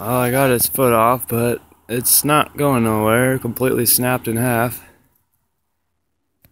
Oh, I got its foot off, but it's not going nowhere. Completely snapped in half.